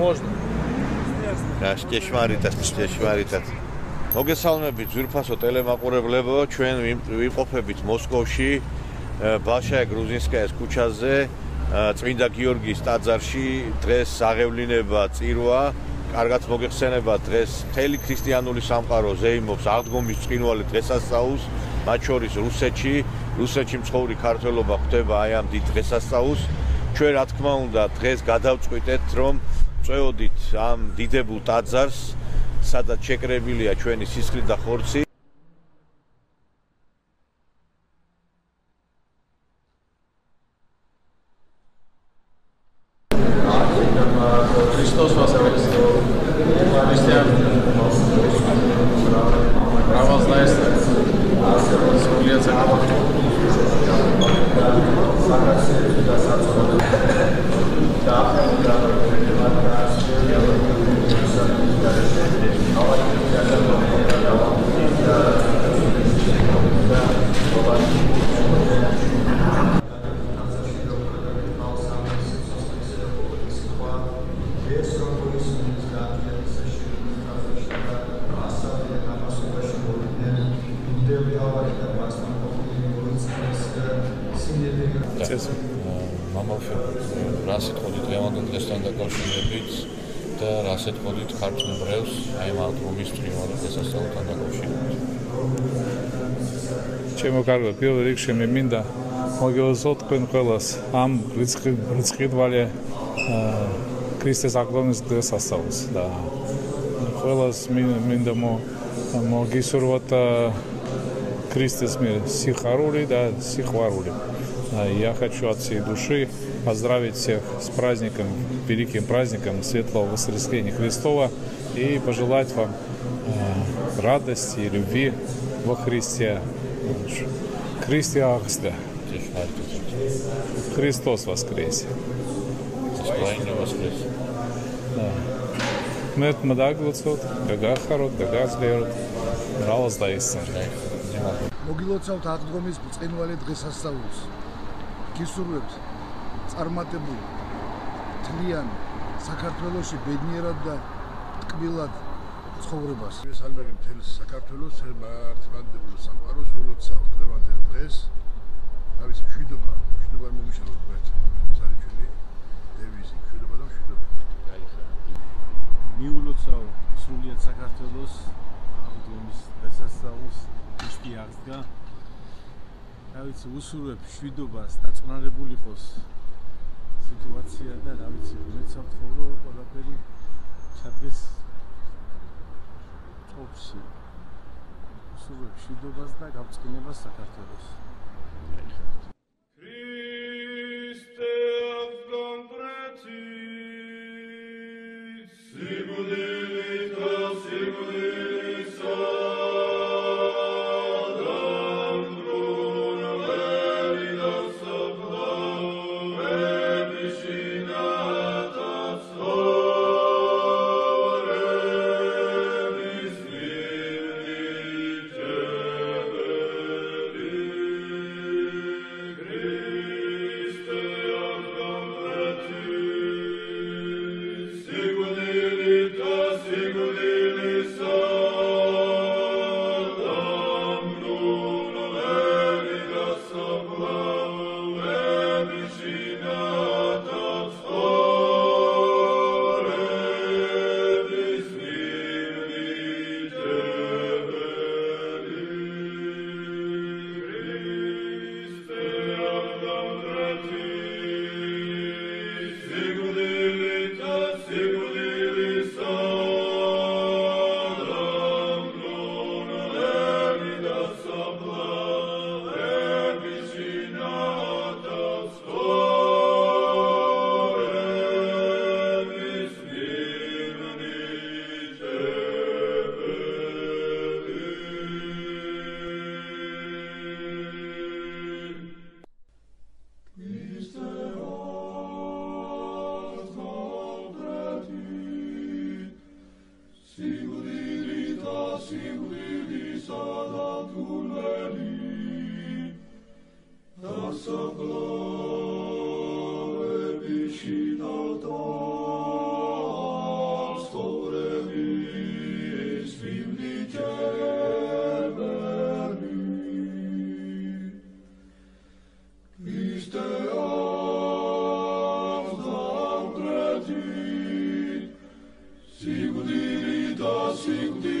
можно. რა შეშმარიტად, შეშმარიტად. მოგესალმებით ძვირფასო ტელემაყურებლებო, ჩვენ ვიმყოფებით მოსკოვში, ბაშა გრუზინსკაიას ქუჩაზე, წმინდა გიორგის ტაძარში. დღეს აღევლინება წირვა. კარგად მოგეხსენება დღეს მთელი ქრისტიანული სამყარო ზეიმობს აღდგომის წინვალი დღესასწაულს, მათ შორის რუსეთში, რუსეთში მცხოვრი ქართველობა ხვდება აი ამ დიდ დღესასწაულს. ჩვენ რა თქმა უნდა დღეს გადავწყვიტეთ რომ წვეოდით ამ დიდებულ ტაძარს სადაც შეკრებილია ჩვენი სისხლი და ხორცი. ქრისტოს ვასწავლეს ქრისტიან ბრავალს დაესწრეს სულიად საქართველოს საქართველოს და საწოლო და ეს მამალში რა სიტყვით დღევანდელ დღესთან დაკავშირებით და რა სიტყვით ქართულ ბრევს? აი ამ ალბომის წვიმად დღესასწაულთან დაკავშირებით. ჩემო კარგო პირველ რიგში მე მინდა მოგეოსოთ თქვენ ყველას ამ რიცხი რიცხიდვალე ქრისტეს აღდგომის დღესასწაულს და ყველას მინდა მოგისურვოთ Христос мир, Сихарули, да, Сихварули. А, я хочу от всей души поздравить всех с праздником, великим праздником Светлого Воскресения Христова и пожелать вам а, радости и любви во Христе. Христе Ахста. Христос воскресе. Воистину воскресе. Мы от Мадаглуцот, Гагахарот, Гагазгерот, Ралас Дайсер. Дайсер. მოგილოცავთ აღდგომის წინვალე დღესასწაულს. გისურვებთ წარმატებული თლიან საქართველოსი ბედნიერად და ტკბილად ცხოვრებას. მესალმები მთელ საქართველოს მართლმადიდებლო სამყაროს ულოცავთ დღევანდელ დღეს. თავის მშვიდობა, მშვიდობა მომიშალოთ ერთ. ეს არის ჩვენი დევიზი, მშვიდობა და მშვიდობა. მიულოცავ სრულიად საქართველოს აღდგომის დღესასწაულს ისეთი აღდგა რა ვიცი, უსურვებ შვიდობას, დაწნარებული იყოს სიტუაცია და რა ვიცი, მეცავთ ხოლმე ყველაფერი ჩადგეს ოფში. უსურვებ შვიდობას და გავწყინებას საქართველოს. simplidi salatum veli, nasa glove vicina tam, store mi sfimnice veri. Iste am cretit, sigur dirita, sigur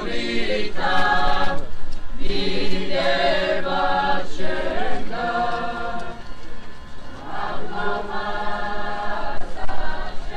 Amrita, Vinde